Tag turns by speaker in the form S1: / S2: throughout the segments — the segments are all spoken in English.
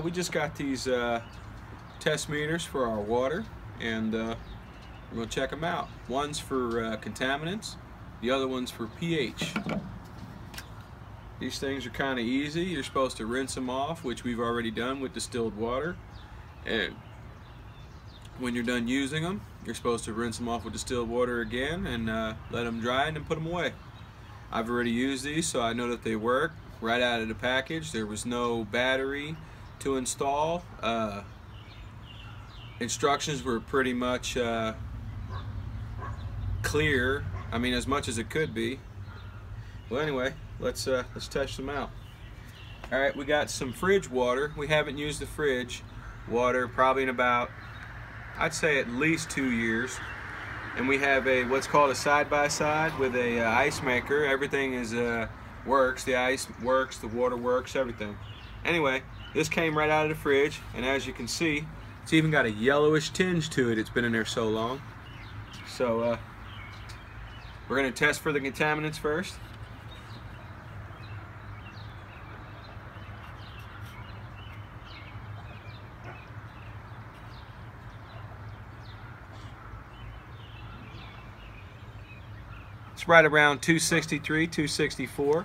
S1: we just got these uh, test meters for our water and uh, we're going to check them out. One's for uh, contaminants, the other one's for pH. These things are kind of easy. You're supposed to rinse them off, which we've already done with distilled water. And when you're done using them, you're supposed to rinse them off with distilled water again and uh, let them dry and then put them away. I've already used these so I know that they work right out of the package. There was no battery to install. Uh, instructions were pretty much uh, clear. I mean, as much as it could be. Well, anyway, let's uh, let's test them out. All right, we got some fridge water. We haven't used the fridge water probably in about, I'd say at least two years. And we have a what's called a side-by-side -side with a uh, ice maker. Everything is uh, works. The ice works, the water works, everything. Anyway, this came right out of the fridge, and as you can see, it's even got a yellowish tinge to it. It's been in there so long. So uh, we're gonna test for the contaminants first. It's right around 263, 264.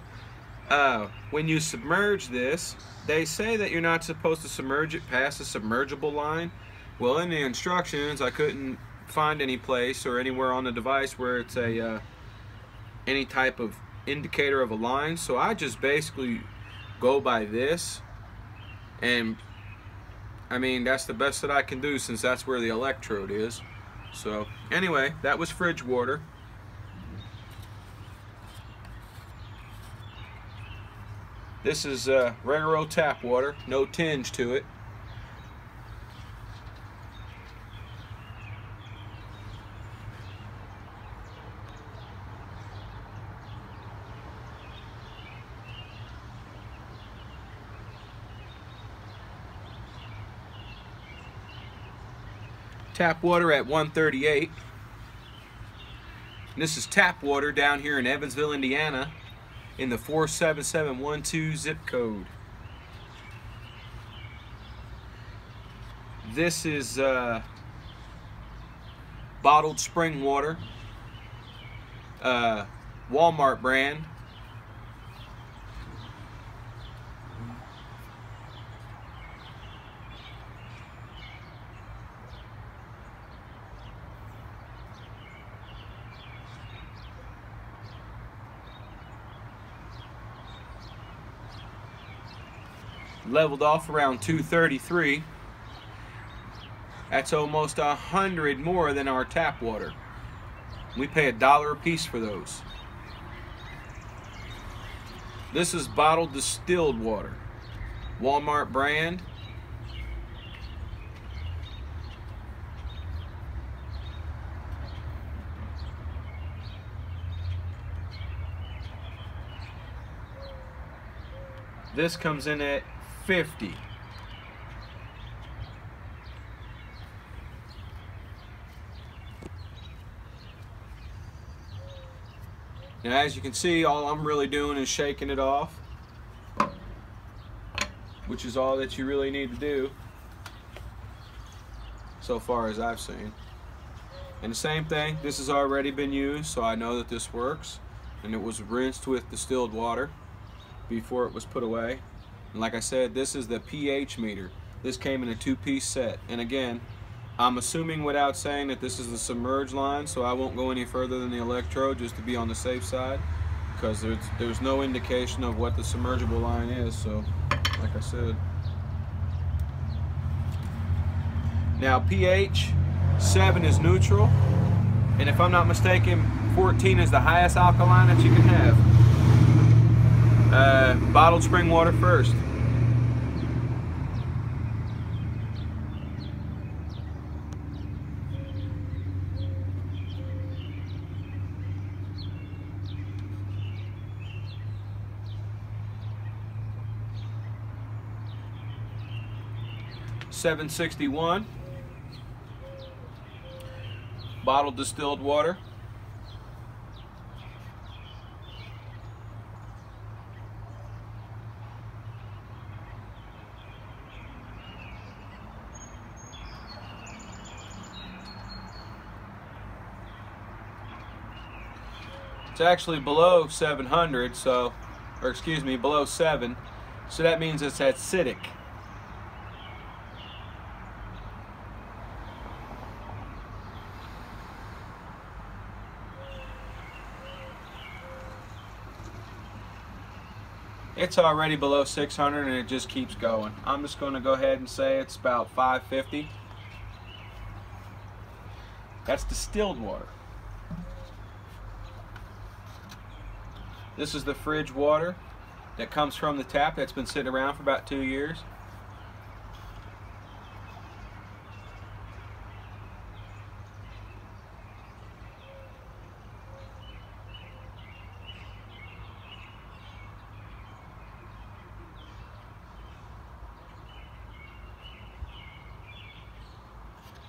S1: Uh, when you submerge this, they say that you're not supposed to submerge it past the submergible line. Well, in the instructions, I couldn't find any place or anywhere on the device where it's a uh, any type of indicator of a line. So I just basically go by this, and I mean that's the best that I can do since that's where the electrode is. So anyway, that was fridge water. This is uh, regular old tap water, no tinge to it. Tap water at 138. And this is tap water down here in Evansville, Indiana in the 47712 zip code. This is uh, bottled spring water, uh, Walmart brand. Leveled off around 233. That's almost a hundred more than our tap water. We pay a dollar a piece for those. This is bottled distilled water. Walmart brand. This comes in at 50. Now as you can see, all I'm really doing is shaking it off, which is all that you really need to do so far as I've seen. And the same thing, this has already been used, so I know that this works. And it was rinsed with distilled water before it was put away. And like I said, this is the pH meter. This came in a two-piece set. And again, I'm assuming without saying that this is the submerged line, so I won't go any further than the electrode just to be on the safe side because there's, there's no indication of what the submergible line is, so like I said. Now pH, 7 is neutral, and if I'm not mistaken, 14 is the highest alkaline that you can have. Uh, bottled spring water first. Seven sixty one bottled distilled water. It's actually below 700, so, or excuse me, below 7. So that means it's acidic. It's already below 600 and it just keeps going. I'm just going to go ahead and say it's about 550. That's distilled water. This is the fridge water that comes from the tap that's been sitting around for about two years.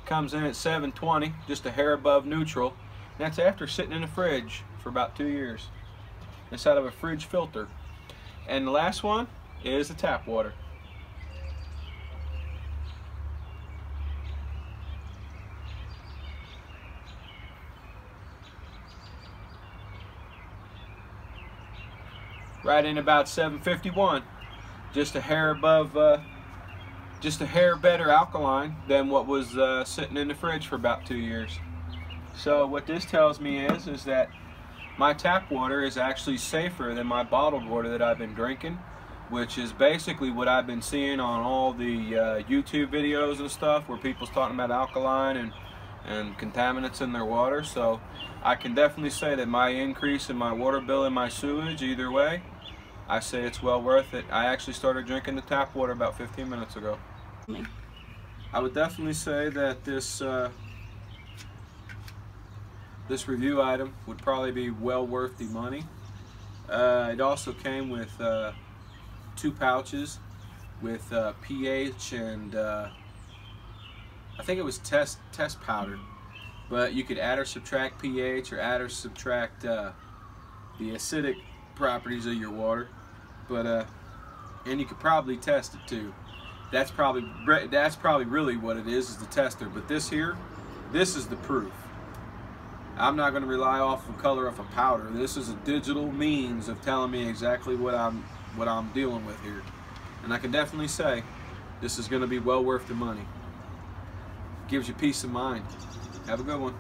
S1: Comes in at 720, just a hair above neutral. That's after sitting in the fridge for about two years. Out of a fridge filter. And the last one is the tap water. Right in about 751. Just a hair above uh, just a hair better alkaline than what was uh, sitting in the fridge for about two years. So what this tells me is, is that my tap water is actually safer than my bottled water that I've been drinking, which is basically what I've been seeing on all the uh, YouTube videos and stuff where people's talking about alkaline and, and contaminants in their water. So I can definitely say that my increase in my water bill and my sewage, either way, I say it's well worth it. I actually started drinking the tap water about 15 minutes ago. I would definitely say that this uh, this review item would probably be well worth the money. Uh, it also came with uh, two pouches with uh, pH and uh, I think it was test test powder. But you could add or subtract pH or add or subtract uh, the acidic properties of your water. But uh, and you could probably test it too. That's probably that's probably really what it is is the tester. But this here this is the proof I'm not going to rely off the color of a powder. This is a digital means of telling me exactly what I'm what I'm dealing with here. And I can definitely say this is going to be well worth the money. Gives you peace of mind. Have a good one